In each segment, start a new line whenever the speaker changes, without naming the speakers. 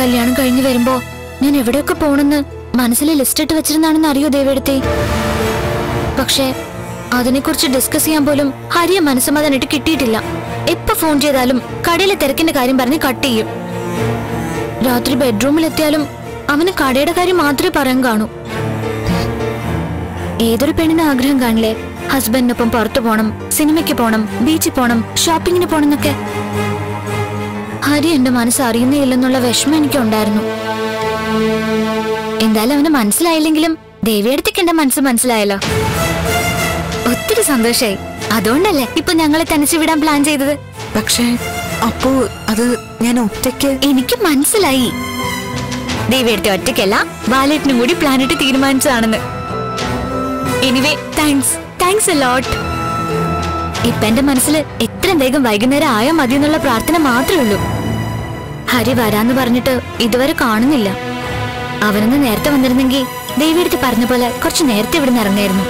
കല്യാണം കഴിഞ്ഞു വരുമ്പോ ഞാൻ എവിടെയൊക്കെ പോണെന്ന് മനസ്സിൽ ലിസ്റ്റ് ഇട്ട് വെച്ചിരുന്നാണെന്ന് അറിയോ ദേവേടത്തെ പക്ഷേ അതിനെക്കുറിച്ച് ഡിസ്കസ് ചെയ്യാൻ പോലും ഹരിയ മനസ്സമാധാനായിട്ട് കിട്ടിയിട്ടില്ല. എപ്പോ ഫോൺ ചെയ്താലും കടയിലെ തിരക്കിന്റെ കാര്യം പറഞ്ഞ് കട്ട് ചെയ്യും. രാത്രി ബെഡ്റൂമിൽ എത്തിയാലും അവന് കടയുടെ കാര്യം മാത്രമേ പറയാൻ കാണൂ. ഏതൊരു പെണ്ണിന് ആഗ്രഹം കാണില്ലേ? ഹസ്ബൻഡിനൊപ്പം പുറത്തു പോണം സിനിമയ്ക്ക് പോണം ബീച്ചിൽ പോണം ഷോപ്പിങ്ങിന് പോണം എന്നൊക്കെ. ഹരി എന്റെ മനസ്സ് അറിയുന്നില്ലെന്നുള്ള വിഷമം എനിക്കുണ്ടായിരുന്നു. എന്തായാലും അവന് മനസ്സിലായില്ലെങ്കിലും ദേവിയടുത്തേക്ക് എന്റെ മനസ്സ് മനസ്സിലായല്ലോ. ഒത്തിരി സന്തോഷായി. അതുകൊണ്ടല്ലേ ഇപ്പൊ ഞങ്ങളെ തനിച്ച് വിടാൻ പ്ലാൻ ചെയ്തത്?
പക്ഷേ അപ്പോ അത് ഞാൻ ഒറ്റയ്ക്ക്
എനിക്ക് മനസ്സിലായി. ദേവിയടുത്തെ ഒറ്റയ്ക്കല്ല ബാലേട്ടിനും കൂടി പ്ലാനിട്ട് തീരുമാനിച്ചതാണെന്ന്. Anyway thanks thanks a lot ഇപ്പൊ എന്റെ മനസ്സിൽ എത്രയും വേഗം വൈകുന്നേരം ആയാൽ മതി എന്നുള്ള പ്രാർത്ഥന മാത്രമേ ഉള്ളൂ. ഹരി വരാന്ന് പറഞ്ഞിട്ട് ഇതുവരെ കാണുന്നില്ല. അവനൊന്ന് നേരത്തെ വന്നിരുന്നെങ്കിൽ ദേവിയെടുത്ത് പറഞ്ഞ പോലെ കുറച്ച് നേരത്തെ ഇവിടെ ഇറങ്ങായിരുന്നു.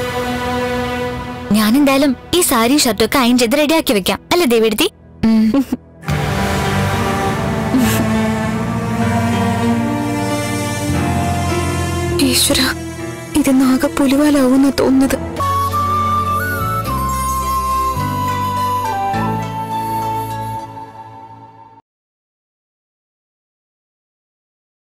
ഞാൻ എന്തായാലും ഈ സാരിയും ഷർട്ടും ഒക്കെ അയൺ ചെയ്ത് റെഡിയാക്കി വെക്കാം. അല്ലേ ദേവിയെടുത്തി?
ഈശ്വര ഇത് നാഗ പുലിവാലാവുന്ന തോന്നുന്നത്.